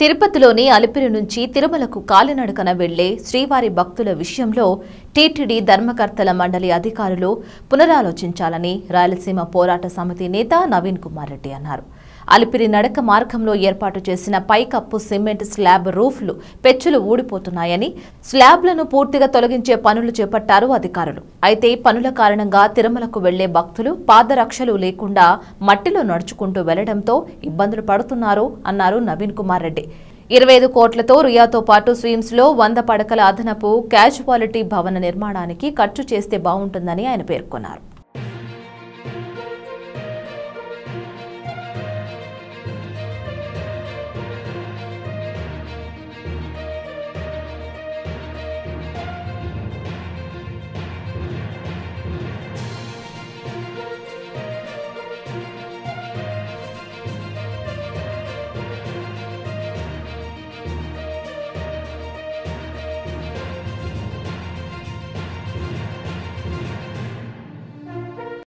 తిరుపతిలోని అలిపిరి నుంచి తిరుమలకు కాలినడకన వెళ్ళే శ్రీవారి భక్తుల విషయంలో టీటీడీ ధర్మకర్తల మండలి అధికారులు పునరాలోచించాలని రాయలసీమ పోరాట సమితి నేత నవీన్ కుమార్ రెడ్డి అన్నారు. అలిపిరి నడక మార్గంలో ఏర్పాటు చేసిన పైకప్పు సిమెంట్ స్లాబ్ రూఫ్లు పెచ్చులు ఊడిపోతున్నాయని స్లాబ్లను పూర్తిగా తొలగించే పనులు చేపట్టారు అధికారులు. అయితే పనుల కారణంగా తిరుమలకు వెళ్ళే భక్తులు పాదరక్షలు లేకుండా మట్టిలో నడుచుకుంటూ వెళ్ళడంతో ఇబ్బందులు పడుతున్నారు అన్నారు నవీన్ కుమార్ రెడ్డి. ఇరవై ఐదు కోట్లతో రియాతో పాటు స్విమ్స్లో వంద పడకల అదనపు క్యాజువాలిటీ భవన నిర్మాణానికి ఖర్చు చేస్తే బాగుంటుందని ఆయన పేర్కొన్నారు.